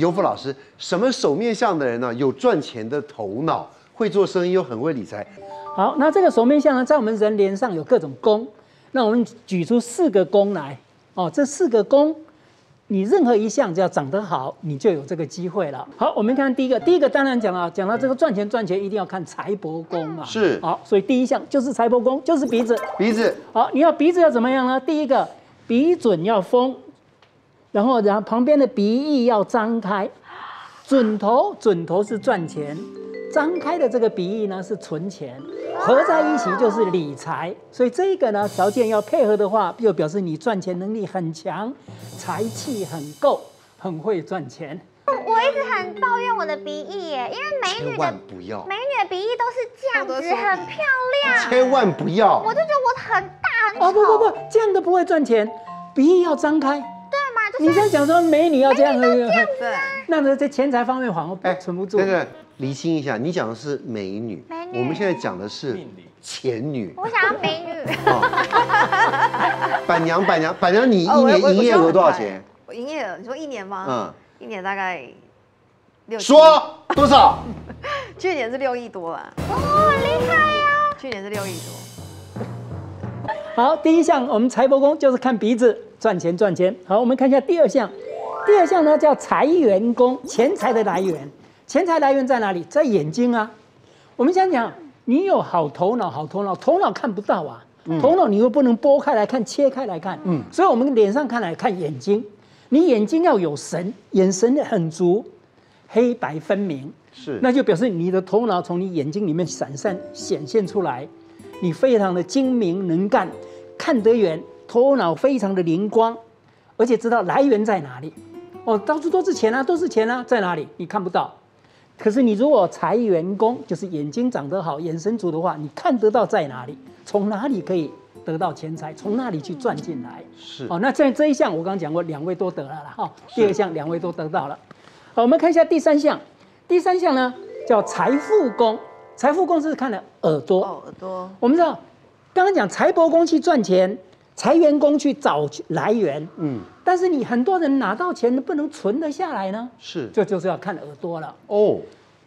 尤福老师，什么手面相的人呢？有赚钱的头脑，会做生意又很会理财。好，那这个手面相呢，在我们人脸上有各种宫，那我们举出四个宫来。哦，这四个宫，你任何一项只要长得好，你就有这个机会了。好，我们看第一个，第一个当然讲了，讲到这个赚钱赚钱一定要看财帛宫嘛。是。好，所以第一项就是财帛宫，就是鼻子。鼻子。好，你要鼻子要怎么样呢？第一个，鼻准要丰。然后，然后旁边的鼻翼要张开，准头，准头是赚钱，张开的这个鼻翼呢是存钱，合在一起就是理财。所以这个呢条件要配合的话，就表示你赚钱能力很强，财气很够，很会赚钱。我一直很抱怨我的鼻翼耶，因为美女的不要，美女的鼻翼都是这样子，很漂亮。千万不要，我就觉得我很大很丑。哦不不不，这样的不会赚钱，鼻翼要张开。你在讲说美女要这样子，对，那这在钱财方面反而存不住。对对厘清一下，你讲的是美女，美女，我们现在讲的是钱女。我想要美女。板娘，板娘，板娘，你一年营业额多少钱？我营业额，你说一年吗？嗯，一年大概六。说多少？去年是六亿多啊。哦，厉害呀！去年是六亿多。好，第一项我们财帛宫就是看鼻子赚钱赚钱。好，我们看一下第二项，第二项呢叫财源宫，钱财的来源，钱财来源在哪里？在眼睛啊。我们想讲，你有好头脑，好头脑，头脑看不到啊，头脑你又不能剥开来看，切开来看，嗯，所以我们脸上看来看眼睛，你眼睛要有神，眼神很足，黑白分明，是，那就表示你的头脑从你眼睛里面闪闪显现出来。你非常的精明能干，看得远，头脑非常的灵光，而且知道来源在哪里。哦，到处都是钱啊，都是钱啊，在哪里？你看不到。可是你如果财源宫，就是眼睛长得好，眼神足的话，你看得到在哪里，从哪里可以得到钱财，从哪里去赚进来。是。哦，那在这一项我刚刚讲过，两位都得了了哈。第二项两位都得到了。好，我们看一下第三项。第三项呢叫财富宫。财富宫是看的耳朵，耳朵。我们知道，刚刚讲财帛宫去赚钱，财源宫去找来源。嗯。但是你很多人拿到钱不能存得下来呢？是。这就是要看耳朵了。哦。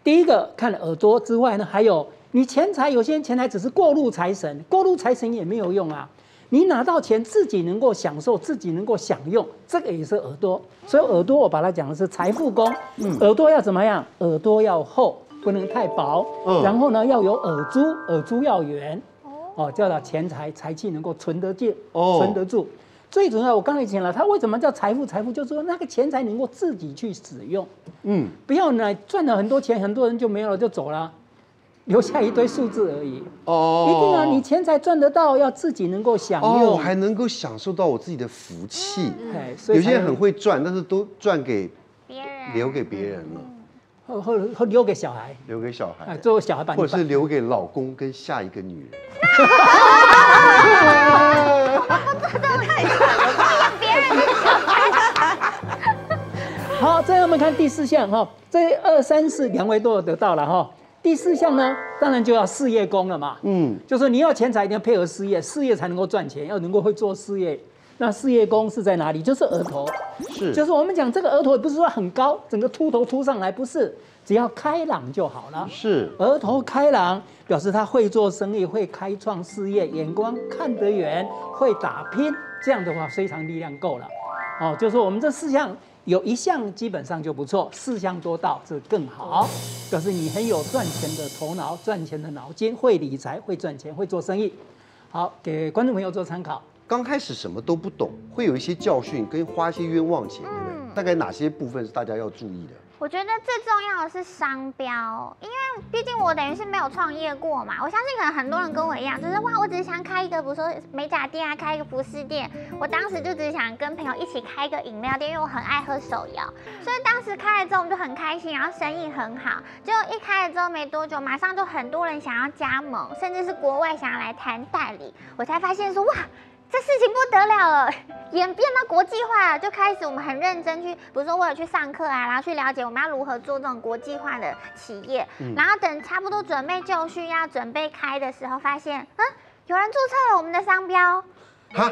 第一个看耳朵之外呢，还有你钱财，有些钱财只是过路财神，过路财神也没有用啊。你拿到钱自己能够享受，自己能够享用，这个也是耳朵。所以耳朵我把它讲的是财富宫。嗯。耳朵要怎么样？耳朵要厚。不能太薄，然后呢要有耳珠，耳珠要圆，哦，叫它钱财财气能够存得住，存得住。最主要我刚才讲了，它为什么叫财富？财富就是说那个钱财能够自己去使用，嗯，不要呢赚了很多钱，很多人就没有了就走了，留下一堆数字而已。哦，一定啊你钱财赚得到，要自己能够享用，还能够享受到我自己的福气。有些人很会赚，但是都赚给别人，留给别人了。或或或留给小孩，留给小孩，最后小孩把或者是留给老公跟下一个女人。太了，别人好，再我们看第四项哈，这二三四两位都有得到了哈。第四项呢，当然就要事业功了嘛。嗯，就是你要钱财一定要配合事业，事业才能够赚钱，要能够会做事业。那事业宫是在哪里？就是额头，是，就是我们讲这个额头，也不是说很高，整个秃头秃上来，不是，只要开朗就好了。是，额头开朗，表示他会做生意，会开创事业，眼光看得远，会打拼，这样的话非常力量够了。哦，就是说我们这四项有一项基本上就不错，四项多到这更好，表示你很有赚钱的头脑，赚钱的脑筋，会理财，会赚钱，会做生意。好，给观众朋友做参考。刚开始什么都不懂，会有一些教训跟花一些冤枉钱，对不对？大概哪些部分是大家要注意的？我觉得最重要的是商标，因为毕竟我等于是没有创业过嘛。我相信可能很多人跟我一样，就是哇，我只是想开一个，比如说美甲店啊，开一个服饰店。我当时就只是想跟朋友一起开一个饮料店，因为我很爱喝手摇，所以当时开了之后我们就很开心，然后生意很好。结果一开了之后没多久，马上就很多人想要加盟，甚至是国外想要来谈代理。我才发现说哇。这事情不得了了，演变到国际化了，就开始我们很认真去，比如说我有去上课啊，然后去了解我们要如何做这种国际化的企业，然后等差不多准备就绪要准备开的时候，发现嗯，有人注册了我们的商标，哈，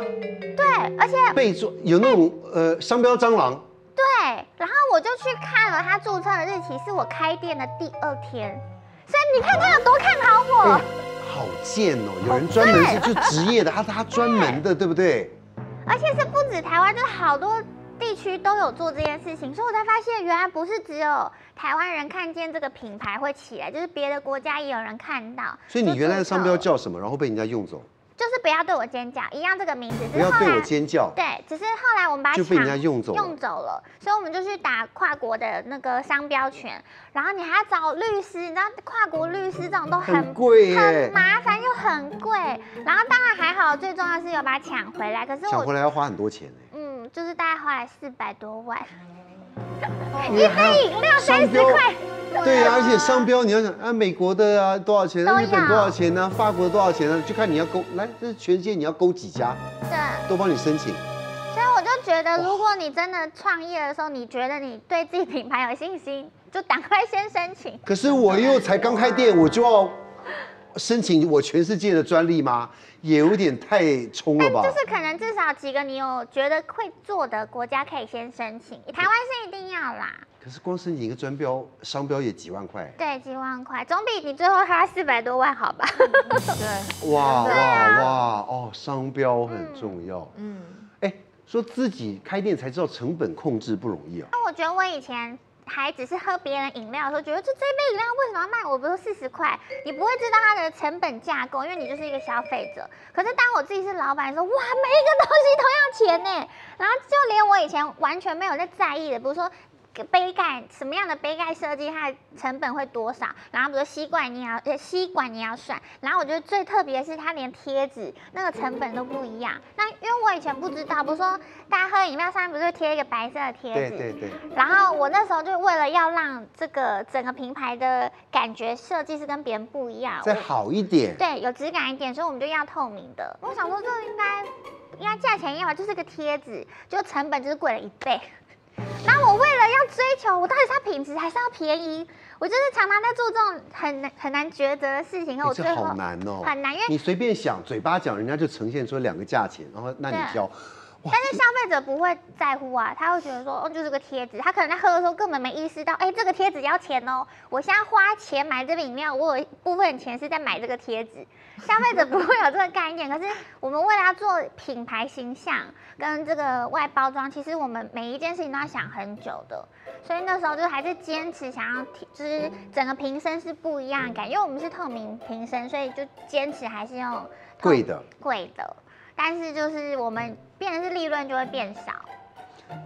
对，而且备注有那种呃商标蟑螂。对，然后我就去看了他注册的日期，是我开店的第二天，所以你看他有多看好我。好贱哦，有人专门是就职业的，他他专门的，对不对？而且是不止台湾，就是好多地区都有做这件事情，所以我才发现原来不是只有台湾人看见这个品牌会起来，就是别的国家也有人看到。所以你原来的商标叫什么，然后被人家用走？就是不要对我尖叫，一样这个名字。不要对我尖叫。对，只是后来我们把就被人家用走用走了，所以我们就去打跨国的那个商标权，然后你还要找律师，你知道跨国律师这种都很贵，很麻烦又很贵。然后当然还好，最重要是有把它抢回来，可是抢回来要花很多钱嗯，就是大概花了四百多万。一杯饮料三十块。对呀，而且商标你要想啊，美国的啊多少钱？日本多少钱呢？法国多少钱呢？就看你要勾来，这是全世界你要勾几家，对，都帮你申请。所以我就觉得，如果你真的创业的时候，你觉得你对自己品牌有信心，就赶快先申请。可是我又才刚开店，我就要申请我全世界的专利吗？也有点太冲了吧？就是可能至少几个你有觉得会做的国家可以先申请，台湾是一定要啦。可是光申请一个专标、商标也几万块。对，几万块总比你最后花四百多万好吧？对。哇哇哇！哦，商标很重要。嗯。哎，说自己开店才知道成本控制不容易啊。那我觉得我以前还只是喝别人饮料的时候，觉得这这杯饮料为什么要卖我不是四十块？你不会知道它的成本架构，因为你就是一个消费者。可是当我自己是老板的时候，哇，每一个东西都要钱呢。然后就连我以前完全没有在在意的，比如说。杯盖什么样的杯盖设计，它的成本会多少？然后比如吸管你要，呃，吸管你要算。然后我觉得最特别的是，它连贴纸那个成本都不一样。那因为我以前不知道，比如说大家喝饮料上面不是贴一个白色的贴纸？对对对。然后我那时候就为了要让这个整个品牌的感觉设计是跟别人不一样，再好一点，对，有质感一点，所以我们就要透明的。我想说，这应该应该价钱要就是个贴纸，就成本就是贵了一倍。那我为了要追求，我到底是要品质还是要便宜？我就是常常在做这种很难很难抉择的事情。我这好难哦，很难，因为你随便想，嘴巴讲，人家就呈现出两个价钱，然后那你挑。但是消费者不会在乎啊，他会觉得说，哦，就是个贴纸，他可能在喝的时候根本没意识到，哎，这个贴纸要钱哦，我现在花钱买这杯饮料，我有部分钱是在买这个贴纸。消费者不会有这个概念，可是我们为了要做品牌形象跟这个外包装，其实我们每一件事情都要想很久的，所以那时候就还是坚持想要，就是整个瓶身是不一样的感，因为我们是透明瓶身，所以就坚持还是用贵的，贵的。但是就是我们变的是利润就会变少。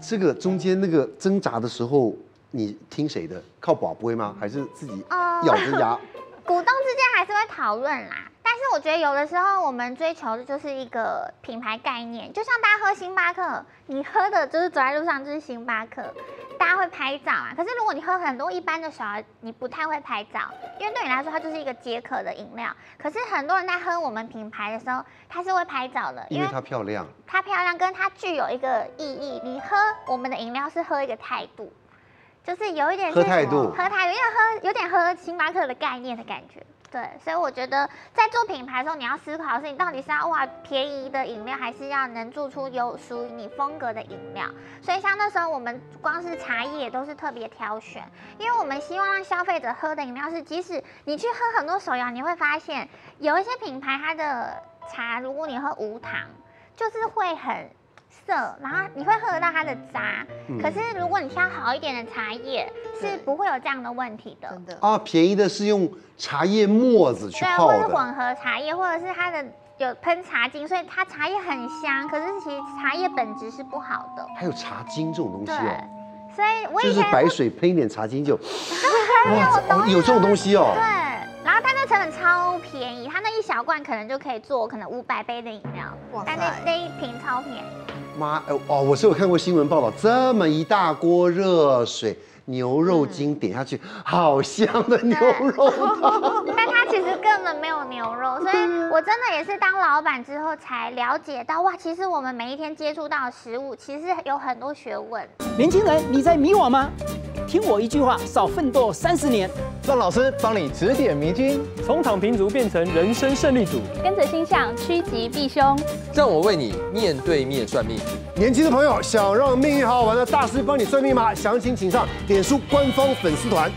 这个中间那个挣扎的时候，你听谁的？靠宝贝吗？还是自己咬着牙？股东之间还是会讨论啦。但是我觉得有的时候我们追求的就是一个品牌概念，就像大家喝星巴克，你喝的就是走在路上就是星巴克。大家会拍照啊，可是如果你喝很多一般的小孩，你不太会拍照，因为对你来说它就是一个解渴的饮料。可是很多人在喝我们品牌的时候，他是会拍照的，因为它漂亮。它漂亮，跟它具有一个意义。你喝我们的饮料是喝一个态度，就是有一点喝态度，喝态度，有点喝有点喝星巴克的概念的感觉。对，所以我觉得在做品牌的时候，你要思考的是你到底是要哇便宜的饮料，还是要能做出有属于你风格的饮料。所以像那时候我们光是茶叶都是特别挑选，因为我们希望让消费者喝的饮料是，即使你去喝很多手摇，你会发现有一些品牌它的茶，如果你喝无糖，就是会很。色，然后你会喝得到它的渣，可是如果你挑好一点的茶叶，是不会有这样的问题的。真的啊，便宜的是用茶叶沫子去泡的，或者混合茶叶，或者是它的有喷茶精，所以它茶叶很香，可是其实茶叶本质是不好的。还有茶精这种东西哦，所以我就是白水喷一点茶精就，哇，有这种东西哦。对，然后它那成本超便宜，它那一小罐可能就可以做可能五百杯的饮料，但那那一瓶超便宜。妈，哦，我是有看过新闻报道，这么一大锅热水，牛肉精点下去，好香的牛肉汤。但它其实根本没有牛肉，所以我真的也是当老板之后才了解到，哇，其实我们每一天接触到的食物，其实有很多学问。年轻人，你在迷惘吗？听我一句话，少奋斗三十年。让老师帮你指点迷津，从躺平族变成人生胜利组，跟着星象趋吉避凶。让我为你面对面算命。年轻的朋友想让命运好好玩的大师帮你算命吗？详情请上点书官方粉丝团。